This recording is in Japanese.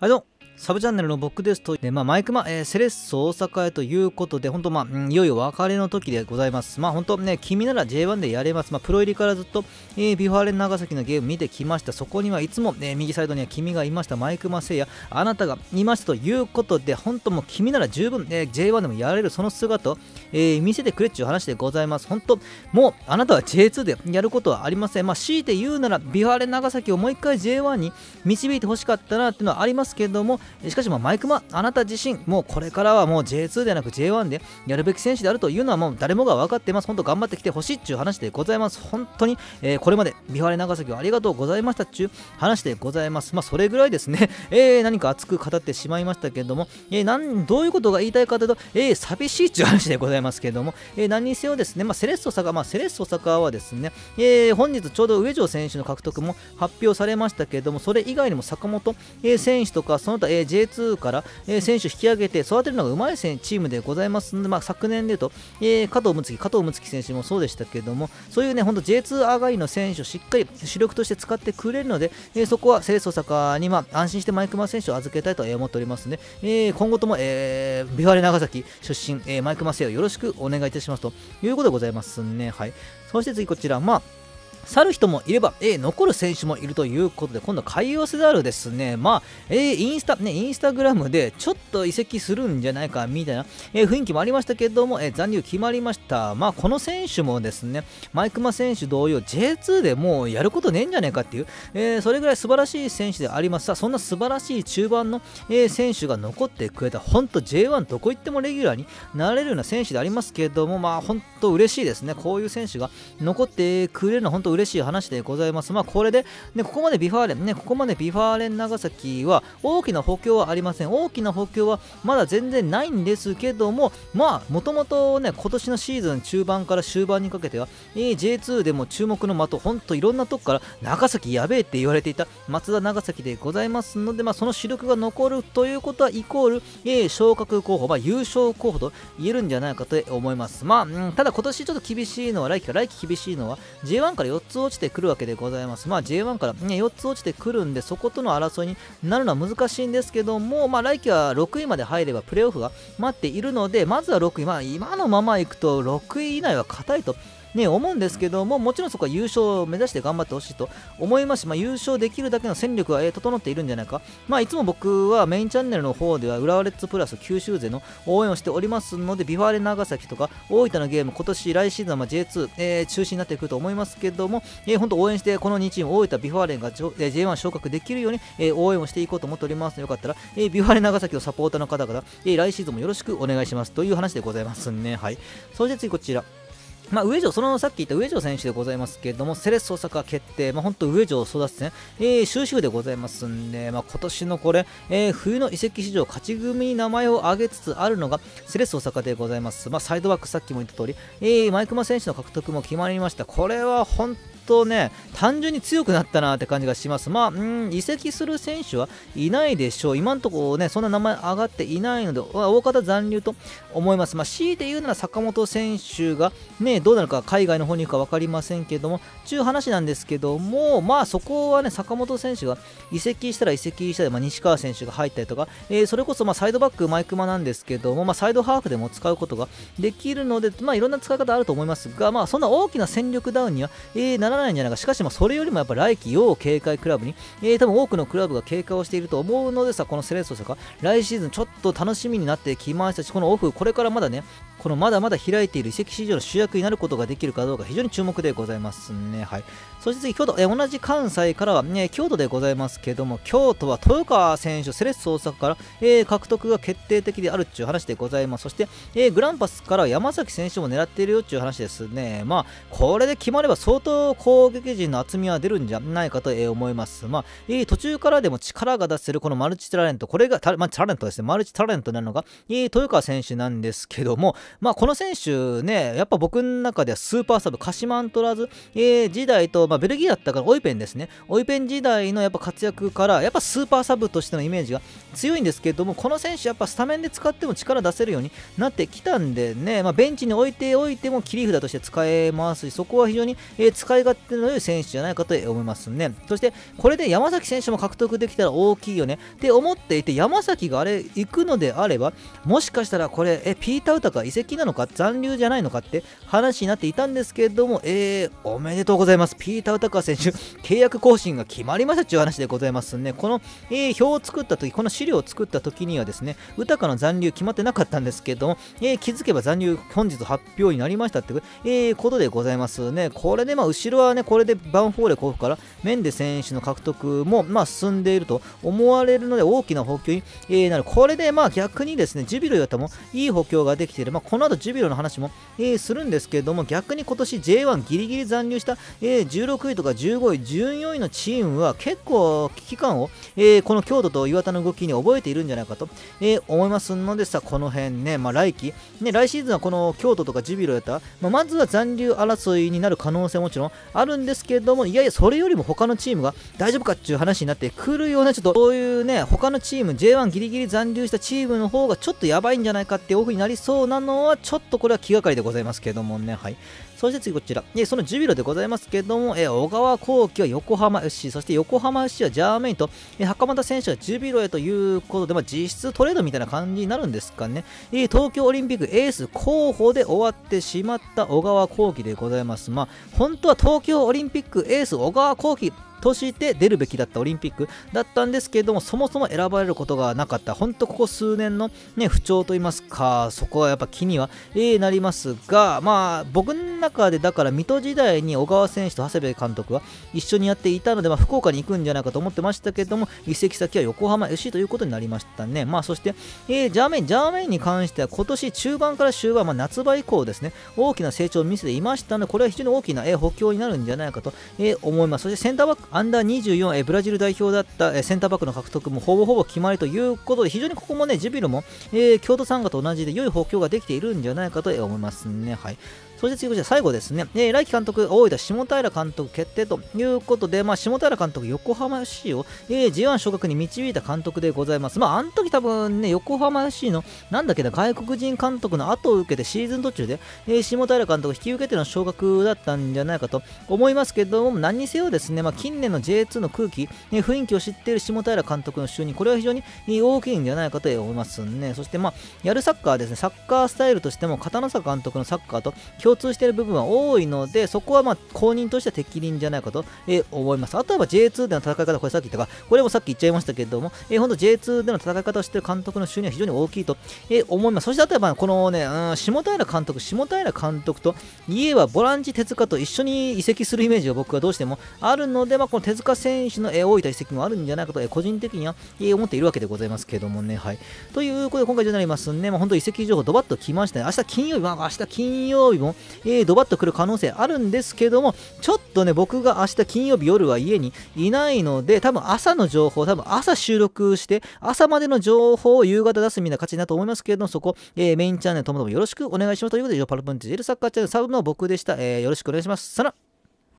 はいどうも。サブチャンネルの僕ですと、でまあ、マイクマ、えー、セレッソ大阪へということで、本当まあ、いよいよ別れの時でございます。まあ、本当ね、君なら J1 でやれます。まあ、プロ入りからずっと、えー、 V・ファーレン長崎のゲーム見てきました。そこにはいつも、えー、右サイドには君がいました。マイクマせいや、あなたがいましたということで、本当もう君なら十分、えー、J1 でもやれるその姿を、えー、見せてくれっちゅう話でございます。本当、もうあなたは J2 でやることはありません。まあ、強いて言うなら、 V・ファーレン長崎をもう一回 J1 に導いてほしかったなっていうのはありますけれども、しかし、ま、マイクまあなた自身、もうこれからはもう J2 ではなく J1 でやるべき選手であるというのはもう誰もが分かってます。本当頑張ってきてほしいっていう話でございます。本当に、えー、これまでビファレ長崎をありがとうございましたっていう話でございます。まあそれぐらいですね、えー、何か熱く語ってしまいましたけれども、えー、なんどういうことが言いたいかというと、えー、寂しいっていう話でございますけれども、えー、何にせよですね、まあ、セレッソ坂、まあ、セレッソ坂はですね、えー、本日ちょうど上条選手の獲得も発表されましたけれども、それ以外にも坂本、えー、選手とか、その他、えー、J2 から、えー、選手引き上げて育てるのがうまいチームでございますので、まあ、昨年でいうと、えー、加藤睦月、加藤睦月選手もそうでしたけれども、そういうね、本当 J2 上がりの選手をしっかり主力として使ってくれるので、えー、そこはセレッソ坂に、まあ、安心してマイクマ選手を預けたいと思っておりますので、えー、今後とも、えー、ビファレ長崎出身、えー、マイクマセをよろしくお願いいたしますということでございますね。はい。そして次こちら、まあ、去る人もいれば、えー、残る選手もいるということで、今度はカイオスダルですね、まあ、えー、インスタ、ね、インスタグラムでちょっと移籍するんじゃないかみたいな、えー、雰囲気もありましたけども、え残留決まりました。まあ、この選手もですね、マイクマ選手同様、J2 でもうやることねえんじゃねえかっていう、えそれぐらい素晴らしい選手であります。さあそんな素晴らしい中盤の、え選手が残ってくれた、本当 J1 どこ行ってもレギュラーになれるような選手でありますけども、まあ、本当嬉しいですね。こういう選手が残ってくれるのは本当嬉しい話でございます。ま。あ、これで、ね、ここまで V・ファーレン、ね、ここまで V・ファーレン長崎は大きな補強はありません。大きな補強はまだ全然ないんですけども、まあ、もともとね、今年のシーズン中盤から終盤にかけては、J2 でも注目の的、ほんといろんなとこから長崎やべえって言われていた松田長崎でございますので、まあ、その主力が残るということはイコール、え昇格候補、まあ、優勝候補と言えるんじゃないかと思います。まあ、うん、ただ今年ちょっと厳しいのは、来季か、来季厳しいのは J1 から予4つ落ちてくるわけでございます。まあ J1 から、ね、4つ落ちてくるんで、そことの争いになるのは難しいんですけども、まあ来季は6位まで入ればプレーオフが待っているので、まずは6位、まあ今のままいくと6位以内は硬いとね、思うんですけども、もちろんそこは優勝を目指して頑張ってほしいと思いますし、まあ、優勝できるだけの戦力は、え、整っているんじゃないか。まあ、いつも僕はメインチャンネルの方では、浦和レッズプラス九州勢の応援をしておりますので、 V・ファーレン長崎とか大分のゲーム、今年来シーズンは J2、えー、注視になってくると思いますけども、えー、本当応援して、この2チーム、大分、 V・ファーレンが J1 昇格できるように、えー、応援をしていこうと思っておりますので、よかったら、えー、 V・ファーレン長崎のサポーターの方々、えー、来シーズンもよろしくお願いしますという話でございますね。はい。そして次こちら。まあ、上門、そのさっき言った上門選手でございますけれども、セレッソ大阪決定、まあ、本当、上門争奪戦、えー、終止符でございますんで、まあ、今年のこれ、えー、冬の移籍市場、勝ち組に名前を挙げつつあるのが、セレッソ大阪でございます。まあ、サイドバック、さっきも言った通り、えー、マイクマ選手の獲得も決まりました。これは本当ね、単純に強くなったなって感じがします。まあ、ん、移籍する選手はいないでしょう。今のところね、そんな名前上がっていないので、大方残留と思います。まあ、強いて言うなら坂本選手がね、どうなるか海外の方に行くか分かりませんけども、ちゅう話なんですけども、まあそこはね、坂本選手が移籍したら移籍したで、まあ、西川選手が入ったりとか、えー、それこそまサイドバック、マイクマなんですけども、まあ、サイドハーフでも使うことができるので、まあ、いろんな使い方あると思いますが、まあ、そんな大きな戦力ダウンには、えー、ならないんじゃないか。しかし、それよりもやっぱ来季要警戒クラブに、えー、多分多くのクラブが警戒をしていると思うのでさ、このセレッソとか、来シーズンちょっと楽しみになってきましたし、このオフ、これからまだね、このまだまだ開いている移籍市場の主役になることができるかどうか非常に注目でございますね。はい。そして次、京都、え同じ関西からは、ね、京都でございますけども、京都は豊川選手、セレッソ大阪から、えー、獲得が決定的であるっていう話でございます。そして、えー、グランパスから山崎選手も狙っているよっていう話ですね。まあ、これで決まれば相当攻撃陣の厚みは出るんじゃないかと、え、思います。まあ、えー、途中からでも力が出せるこのマルチタレント、これが、まあ、タレントですね、マルチタレントなのが、えー、豊川選手なんですけども、まあ、この選手ね、やっぱ僕の中ではスーパーサブ、鹿島アントラーズ、えー、時代と、まあ、ベルギーだったからオイペンですね。オイペン時代のやっぱ活躍から、やっぱスーパーサブとしてのイメージが強いんですけども、この選手やっぱスタメンで使っても力出せるようになってきたんでね、まあ、ベンチに置いておいても切り札として使えますし、そこは非常に、えー、使い勝手の良い選手じゃないかと思いますね。そして、これで山崎選手も獲得できたら大きいよねって思っていて、山崎があれ行くのであれば、もしかしたらこれ、え、ピーター・ウタカ移籍なのか残留じゃないのかって話になっていたんですけれども、えー、おめでとうございます。ピーター・ウタカ選手、契約更新が決まりましたという話でございますね。この、えー、表を作った時、この資料を作った時にはですね、ウタカの残留決まってなかったんですけども、えー、気づけば残留本日発表になりましたって、えー、ことでございますね。これで、まあ、後ろはね、これでバンフォーレ甲府からメンデ選手の獲得も、まあ、進んでいると思われるので、大きな補強に、なる。これで、まあ、逆にですね、ジュビロヨタもいい補強ができている。まあ、この後ジュビロの話も、えー、するんですけれども、逆に今年 J1 ギリギリ残留した、えー、16位とか15位、14位のチームは結構危機感を、えー、この京都と岩田の動きに覚えているんじゃないかと、え、思いますのでさ、この辺ね、まあ、来季、ね、来シーズンはこの京都とかジュビロやった、まあ、まずは残留争いになる可能性もちろんあるんですけれども、いやいや、それよりも他のチームが大丈夫かっていう話になってくるような、ちょっとそういうね、他のチーム、J1 ギリギリ残留したチームの方がちょっとやばいんじゃないかっていう風になりそうなのは、ちょっとこれは気がかりでございますけどもね、はい。そして次こちら、えそのジュビロでございますけども、え小川幸輝は横浜 FC、そして横浜 FC はジャーメインと、え袴田選手がジュビロへということで、まあ、実質トレードみたいな感じになるんですかね。え東京オリンピックエース候補で終わってしまった小川幸輝でございます。まあ、本当は東京オリンピックエース小川幸輝として出るべきだったオリンピックだったんですけれども、そもそも選ばれることがなかった、本当ここ数年の、ね、不調といいますか、そこはやっぱ気には、えー、なりますが、まあ、僕の中でだから水戸時代に小川選手と長谷部監督は一緒にやっていたので、まあ、福岡に行くんじゃないかと思ってましたけども、移籍先は横浜 FC ということになりましたね。まあ、そして、えー、ジャーメン、ジャーメンに関しては今年中盤から終盤、まあ、夏場以降ですね、大きな成長を見せていましたので、これは非常に大きな、えー、補強になるんじゃないかと、えー、思います。そしてセンターバック、アンダー24、えブラジル代表だった、えセンターバックの獲得もほぼほぼ決まりということで、非常にここもね、ジュビロも、えー、京都サンガと同じで良い補強ができているんじゃないかと思いますね。はい。そして次こちら最後ですね、えー、来季監督、大分下平監督決定ということで、まあ、下平監督、横浜 FC を、えー、G1 昇格に導いた監督でございます。まあ、あの時多分ね、横浜 FC の、なんだっけな、外国人監督の後を受けてシーズン途中で、えー、下平監督を引き受けての昇格だったんじゃないかと思いますけども、何にせよですね、まあ、近年の J2 の空気、ね、雰囲気を知っている下平監督の就任、これは非常に大きいんじゃないかと思いますね。そして、まあ、やるサッカーですね、サッカースタイルとしても、片野坂監督のサッカーと共通している部分は多いので、そこはまあ公認としては適任じゃないかと、えー、思います。あとは J2 での戦い方、これさっき言ったか、これもさっき言っちゃいましたけれども、えー、本当 J2 での戦い方をしている監督の収入は非常に大きいと、えー、思います。そしてあとはこのね、うん、下平監督、下平監督といえばボランチ手塚と一緒に移籍するイメージが僕はどうしてもあるので、まあ、この手塚選手の、えー、大分移籍もあるんじゃないかと、えー、個人的には、えー、思っているわけでございますけどもね。はい。ということで今回となりますね、まあ、本当移籍情報ドバッと来ましたね。明日金曜日、まあ、明日金曜日も、えー、ドバッと来る可能性あるんですけども、ちょっとね、僕が明日金曜日夜は家にいないので、多分朝の情報、多分朝収録して、朝までの情報を夕方出すみたいな形になると思いますけれども、そこ、えー、メインチャンネルともどもよろしくお願いしますということで、パルプンチジェルサッカーチャンネルサブの僕でした。えー、よろしくお願いします。さら